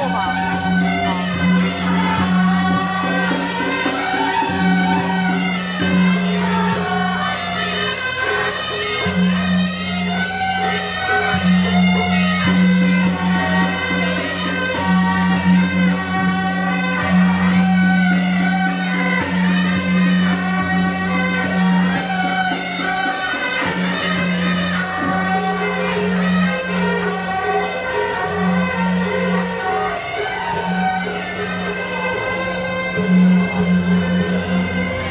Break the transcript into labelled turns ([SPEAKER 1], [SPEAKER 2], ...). [SPEAKER 1] 过吧，啊。
[SPEAKER 2] Thank you.